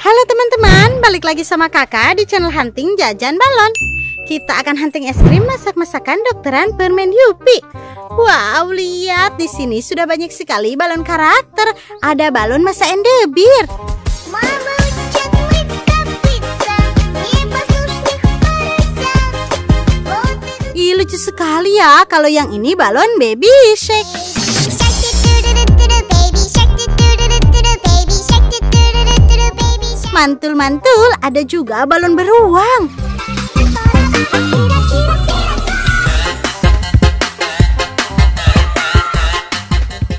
Halo teman-teman, balik lagi sama kakak di channel Hunting Jajan Balon. Kita akan hunting es krim masak-masakan dokteran permen Yupi. Wow, lihat di sini sudah banyak sekali balon karakter. Ada balon masa endebir. Ih, lucu sekali ya Kalau yang ini balon baby shake Mantul-mantul ada juga balon beruang.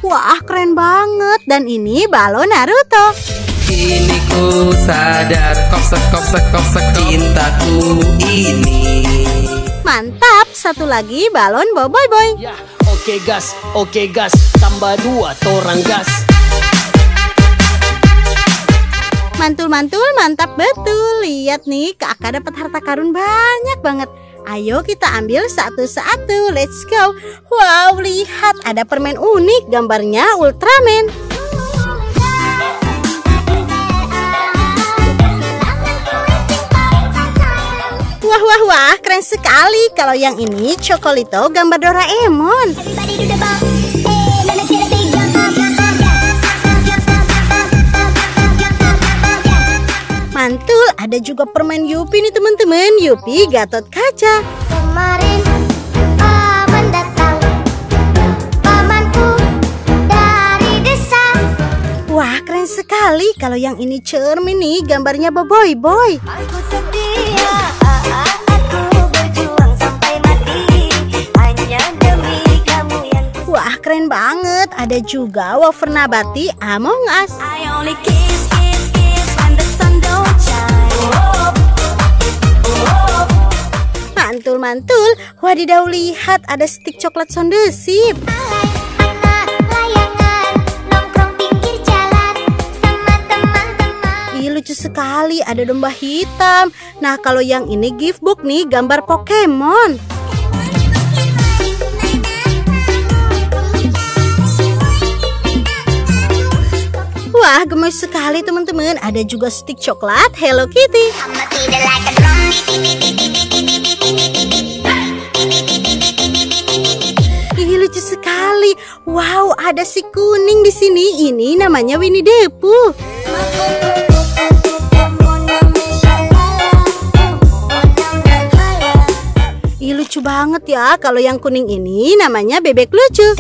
Wah, keren banget. Dan ini balon Naruto. Kini ku sadar kok kok kok cintaku ini. Mantap, satu lagi balon Boboiboy Boy. Ya, oke okay, gas, oke okay, gas, tambah dua torang gas. Mantul-mantul mantap betul. Lihat nih kakak dapat harta karun banyak banget. Ayo kita ambil satu-satu. Let's go. Wow lihat ada permen unik Gambarnya Ultraman. Wah wah wah keren sekali. Kalau yang ini Chocolito gambar Doraemon mantul ada juga permen Yupi nih teman-teman. Yupi Gatot Kaca. Kemarin paman datang pamanku dari desa. Wah keren sekali kalau yang ini cermin nih gambarnya Boboy Boy. Aku setia Wah keren banget. Ada juga wafer nabati Among Us Mantul-mantul, wadidaw lihat ada stik coklat sondesip. Lucu sekali, ada domba hitam. Nah, kalau yang ini gift book nih, gambar Pokemon. Wah, gemes sekali teman-teman. Ada juga stik coklat Hello Kitty. Sekali. Wow, ada si kuning di sini. Ini namanya Winnie the Pooh. Lucu banget ya. Kalau yang kuning ini namanya bebek lucu.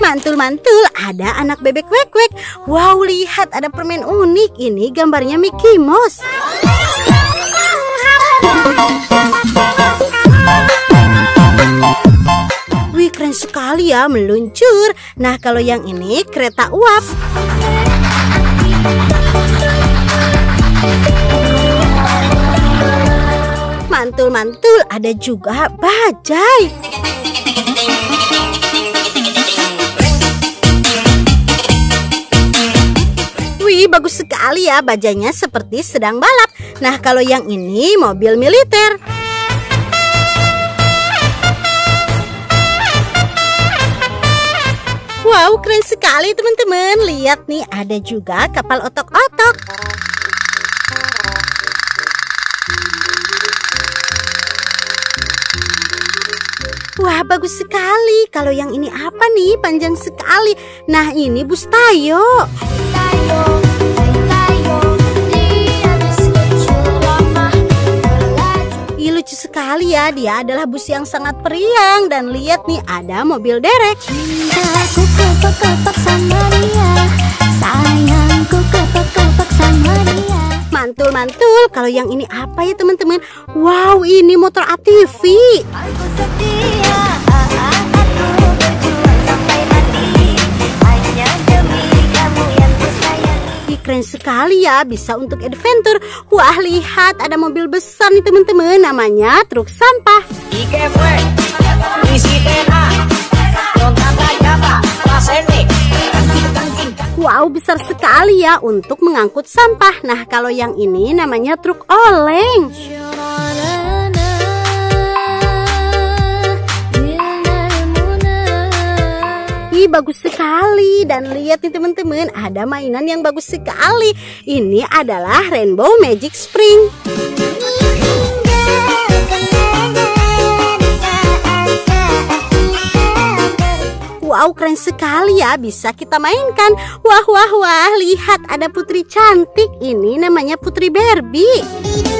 Mantul-mantul ada anak bebek wek-wek Wow lihat ada permen unik Ini gambarnya Mickey Mouse Wih keren sekali ya meluncur. Nah kalau yang ini kereta uap. Mantul-mantul ada juga bajai sekali ya bajanya seperti sedang balap. Nah, kalau yang ini mobil militer. Wow, keren sekali teman-teman. Lihat nih, ada juga kapal otok-otok. Wah, bagus sekali. Kalau yang ini apa nih? Panjang sekali. Nah, ini bus Tayo. lucu sekali ya. Dia adalah bus yang sangat periang. Dan lihat nih ada mobil derek. Cintaku kepak-kepak sama dia. Sayangku kepak-kepak sama dia. Mantul-mantul. Kalau yang ini apa ya teman-teman? Wow ini motor ATV Aku setia keren sekali ya bisa untuk adventure. Wah lihat ada mobil besar nih teman-teman namanya truk sampah. Wow besar sekali ya untuk mengangkut sampah. Nah kalau yang ini namanya truk oleng Wih, bagus sekali. Dan lihat nih teman-teman, ada mainan yang bagus sekali. Ini adalah Rainbow Magic Spring. Wow, keren sekali ya. Bisa kita mainkan. Wah, wah, wah. Lihat, ada putri cantik. Ini namanya Putri Barbie.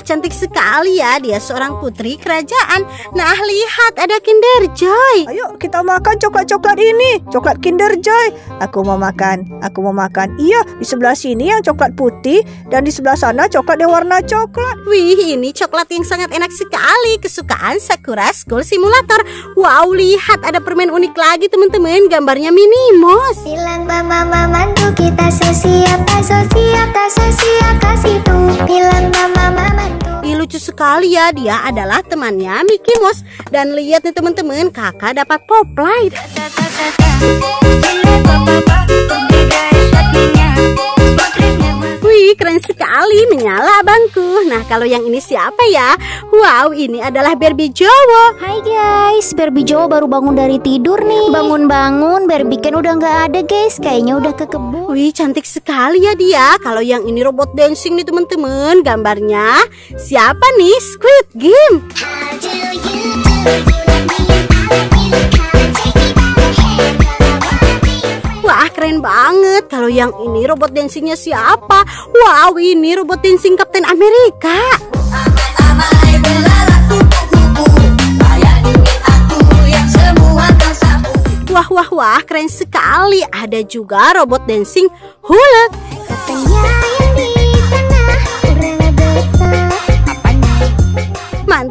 Wah, cantik sekali ya. Dia seorang putri kerajaan. Nah, lihat ada Kinder Joy. Ayo kita makan coklat-coklat ini. Coklat Kinder Joy. Aku mau makan. Aku mau makan. Iya, di sebelah sini yang coklat putih dan di sebelah sana coklat yang warna coklat. Wih, ini coklat yang sangat enak sekali. Kesukaan Sakura School Simulator. Wow, lihat ada permen unik lagi teman-teman. Gambarnya Minimos. Bilang mama mamantu kita sosiap tak sosiap tak sosiap kasih tuh Bilang mama mamantu Ih, lucu sekali ya. Dia adalah temannya Mickey Mouse. Dan lihat nih teman-teman, kakak dapat pop light. Sekali menyala abangku. Nah, kalau yang ini siapa ya? Wow, ini adalah Barbie Jowo. Hai guys, Barbie Jowo baru bangun dari tidur nih Bangun-bangun, Barbie kan udah nggak ada guys Kayaknya udah ke kebun Wih, cantik sekali ya dia. Kalau yang ini robot dancing nih teman-teman, gambarnya siapa nih? Squid Game. Wah, keren banget. Kalau yang ini robot dancingnya siapa? Wow, ini robot dancing Captain Amerika. Wah, wah, wah, keren sekali. Ada juga robot dancing hula. Katanya yang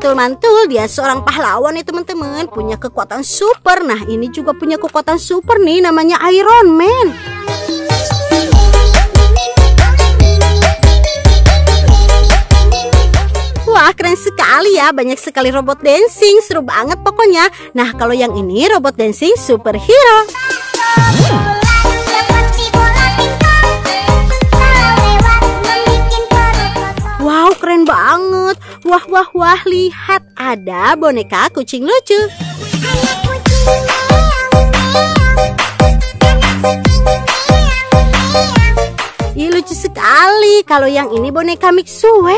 Mantul-mantul, dia seorang pahlawan nih teman-teman. Punya kekuatan super. Nah, ini juga punya kekuatan super nih, namanya Iron Man. Wah, keren sekali ya. Banyak sekali robot dancing. Seru banget pokoknya. Nah, kalau yang ini robot dancing superhero. Wah, wah, wah, lihat ada boneka kucing lucu. Ih, lucu sekali. Kalau yang ini boneka Mixue.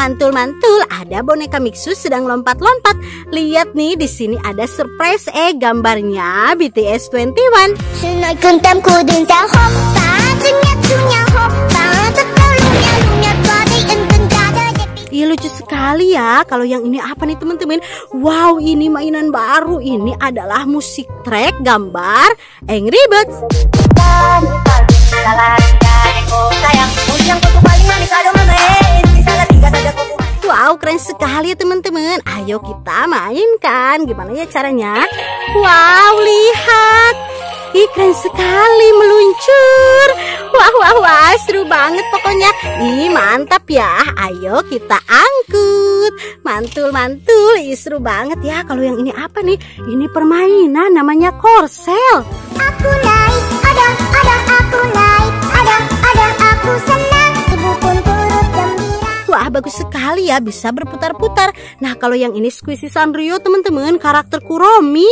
Mantul-mantul, ada boneka Mixu sedang lompat-lompat. Lihat nih, di sini ada surprise eh gambarnya BTS 21. Sunaikan temku din sa hoppa Sunyat-sunyat hoppa Tekalunya lunyat badai enten dada Ih, lucu sekali ya. Kalau yang ini apa nih teman-teman? Wow, ini mainan baru. Ini adalah musik track gambar Angry Birds. Wow, keren sekali ya teman-teman. Ayo kita mainkan. Gimana ya caranya? Wow, lihat. Ih, keren sekali meluncur. Wah, wah, wah, seru banget pokoknya. Ih, mantap ya. Ayo kita angkut. Mantul, mantul. Ih, seru banget ya. Kalau yang ini apa nih? Ini permainan namanya korsel. Aku naik, ada, ada aku naik Ada, ada aku senang Wah, bagus sekali ya. Bisa berputar-putar. Nah, kalau yang ini Squishy Sanrio, teman-teman. Karakter Kuromi.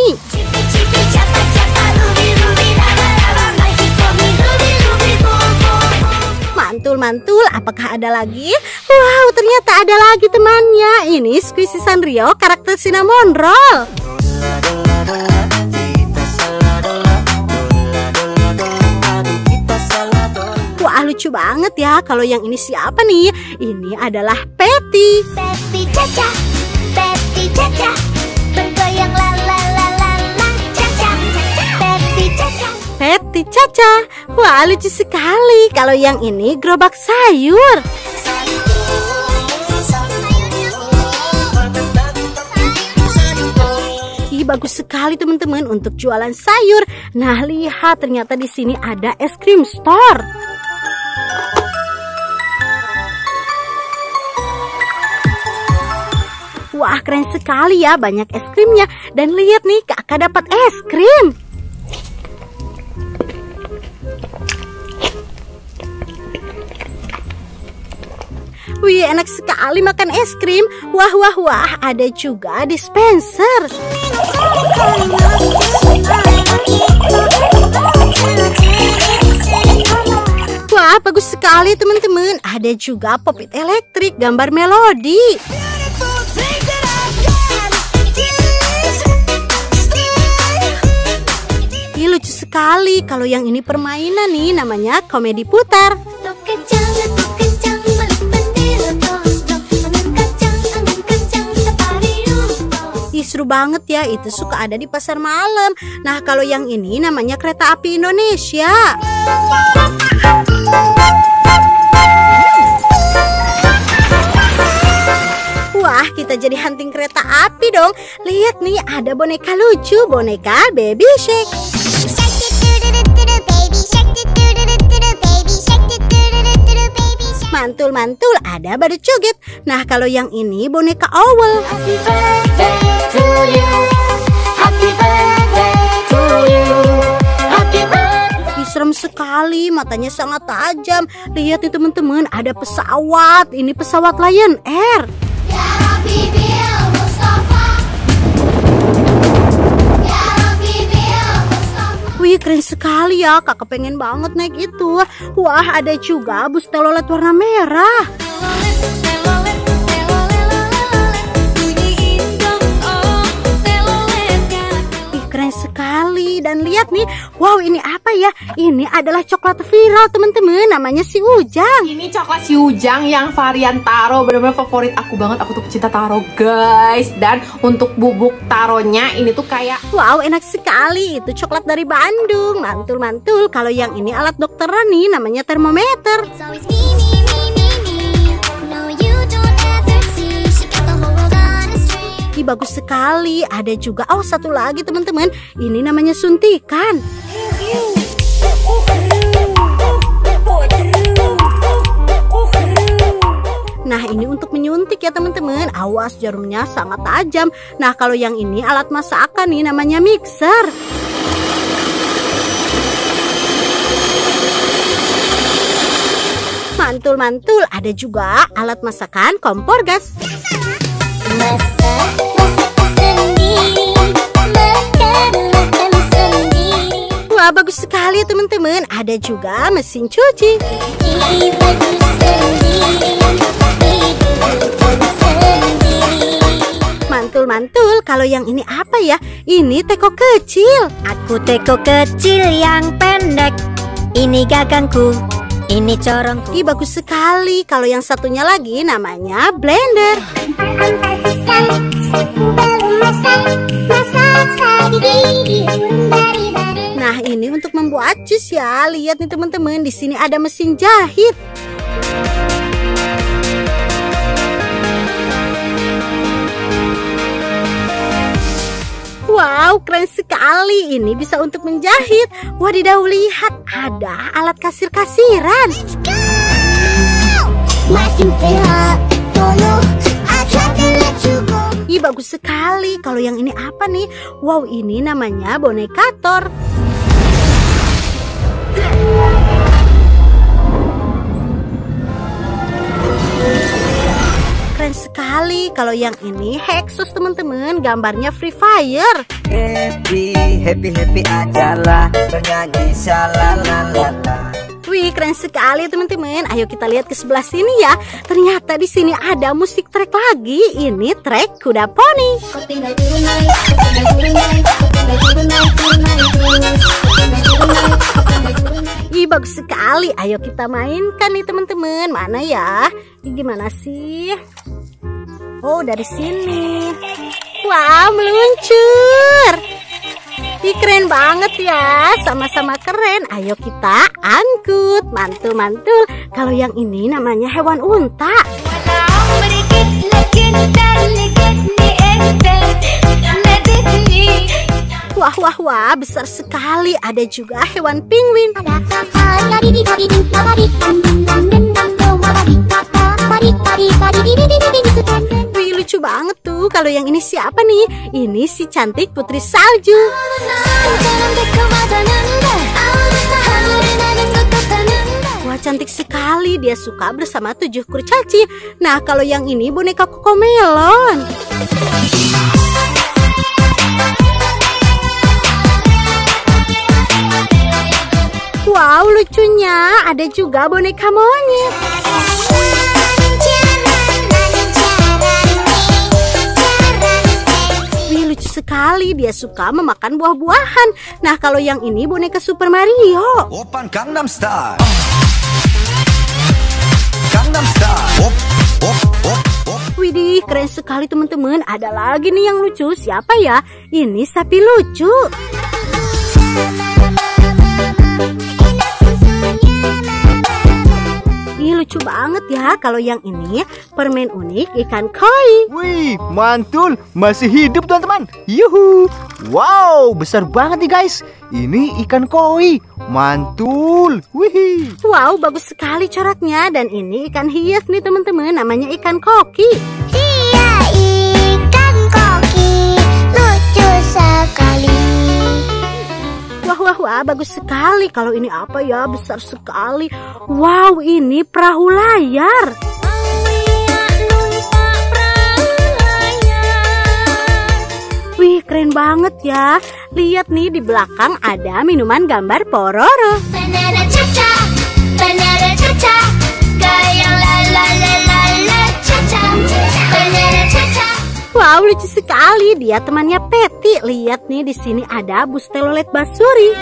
Mantul-mantul, apakah ada lagi? Wow, ternyata ada lagi temannya. Ini Squishy Sanrio, karakter Cinnamon Roll. Lucu banget ya. Kalau yang ini siapa nih? Ini adalah Patty. Pepi caca Pepi caca Bergoyang la la la la la Caca Pepi caca Patty Caca. Wah, lucu sekali. Kalau yang ini gerobak sayur. Bagus sekali teman-teman untuk jualan sayur. Nah, lihat ternyata di sini ada es krim store. Wah, keren sekali ya, banyak es krimnya. Dan lihat nih, kakak dapat es krim. Wih, enak sekali makan es krim. Wah, wah, wah, ada juga dispenser. Wah, bagus sekali teman-teman. Ada juga popit elektrik gambar melodi. Ih, lucu sekali. Kalau yang ini permainan nih, namanya komedi putar. Ih, seru banget ya. Itu suka ada di pasar malam. Nah, kalau yang ini namanya kereta api Indonesia. Wah, kita jadi hunting kereta api dong. Lihat nih, ada boneka lucu, boneka Baby Shake. Mantul-mantul, ada badut joget. Nah, kalau yang ini boneka owl. Happy birthday to you. Happy birthday to you. Happy birthday. Ih, serem sekali, matanya sangat tajam. Lihat nih teman-teman, ada pesawat. Ini pesawat Lion Air. Ya Rabbi Wih, keren sekali ya. Kakak pengen banget naik itu. Wah, ada juga bus telolet warna merah. Ih, Dan lihat nih, wow ini apa ya? Ini adalah coklat viral teman-teman. Namanya si Ujang. Ini coklat si Ujang yang varian taro bener-bener favorit aku banget. Aku tuh pecinta taro guys. Dan untuk bubuk taronya ini tuh kayak Wow, enak sekali. Itu coklat dari Bandung. Mantul-mantul. Kalau yang ini alat dokteran nih, namanya termometer. It's bagus sekali. Ada juga, oh satu lagi teman-teman. Ini namanya suntikan. Nah ini untuk menyuntik ya teman-teman Awas jarumnya sangat tajam Nah kalau yang ini alat masakan nih namanya mixer Mantul-mantul ada juga alat masakan kompor gas Masak, Wah bagus sekali teman-teman. Ada juga mesin cuci. Mantul-mantul kalau yang ini apa ya? Ini teko kecil. Aku teko kecil yang pendek. Ini gagangku. Ini corongku. Ih bagus sekali. Kalau yang satunya lagi namanya blender. Masak, Nah ini untuk membuat jus ya Lihat nih teman-teman di sini ada mesin jahit Wow, keren sekali. Ini bisa untuk menjahit. Wadidaw, lihat. Ada alat kasir-kasiran. You go. Ih, bagus sekali. Kalau yang ini apa nih? Wow, ini namanya bonekator. Keren sekali. Kalau yang ini Hexus teman-teman, gambarnya Free Fire. Happy, happy, happy aja lah Bernyanyi shalalalala Wih, keren sekali teman-teman. Ayo kita lihat ke sebelah sini ya. Ternyata di sini ada musik track lagi. Ini track Kuda Poni. Ih, bagus sekali. Ayo kita mainkan nih teman-teman. Mana ya? Gimana sih? Oh, dari sini. Wah, meluncur. Ih keren banget ya Sama-sama keren Ayo kita angkut Mantul-mantul Kalau yang ini namanya hewan unta Wah wah wah besar sekali Ada juga hewan penguin Lucu banget tuh. Kalau yang ini siapa nih? Ini si cantik putri salju. Wah, cantik sekali. Dia suka bersama tujuh kurcaci. Nah, kalau yang ini boneka kokomelon. Wow, lucunya. Ada juga boneka monyet. Sekali. Dia suka memakan buah-buahan. Nah, kalau yang ini boneka Super Mario. Open Gangnam Style Gangnam Style Op, op, op, op Widih, keren sekali teman-teman. Ada lagi nih yang lucu. Siapa ya? Ini sapi lucu. Lucu banget ya. Kalau yang ini permen unik ikan koi. Wih, mantul, masih hidup teman-teman. Yuhu. Wow, besar banget nih guys. Ini ikan koi. Mantul. Wih. Wow, bagus sekali coraknya. Dan ini ikan hias nih teman-teman. Namanya ikan koki. Wah, wah, bagus sekali. Kalau ini apa ya? Besar sekali. Wow, ini perahu layar. Wih, keren banget ya. Lihat nih di belakang ada minuman gambar Pororo. Banana caca, banana caca, Wow, lucu sekali. Dia temannya Peti. Lihat nih di sini ada bus telolet Basuri.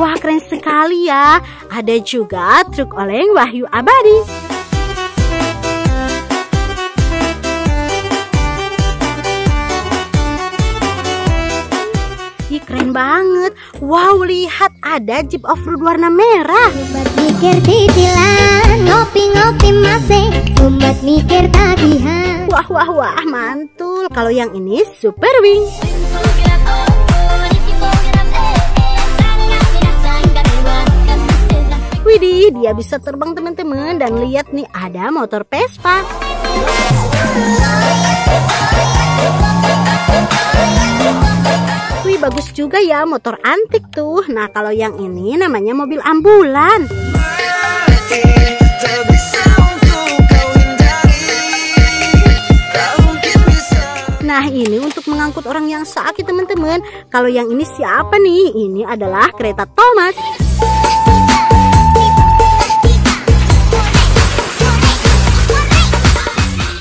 Wah, keren sekali ya. Ada juga truk oleng Wahyu Abadi. Keren banget. Wow, lihat ada Jeep off-road warna merah. Buat mikir cicilan, ngopi-ngopi masih, buat mikir tagihan. Wah, wah, wah, mantul. Kalau yang ini Super Wing. Widih, dia bisa terbang teman-teman dan lihat nih ada motor Vespa. Wih, bagus juga ya motor antik tuh. Nah, kalau yang ini namanya mobil ambulan. Nah, ini untuk mengangkut orang yang sakit, teman-teman. Kalau yang ini siapa nih? Ini adalah kereta Thomas.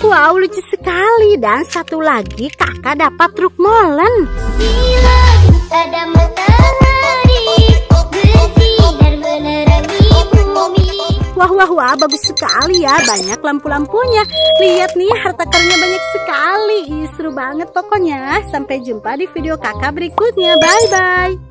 Wow, lucu sekali. Dan satu lagi, kakak dapat truk molen. Bila ada matahari, bersinar menerangi bumi. Wah, wah, wah, bagus sekali ya. Banyak lampu-lampunya. Lihat nih, harta karunnya banyak sekali. Ih, seru banget pokoknya. Sampai jumpa di video kakak berikutnya. Bye-bye.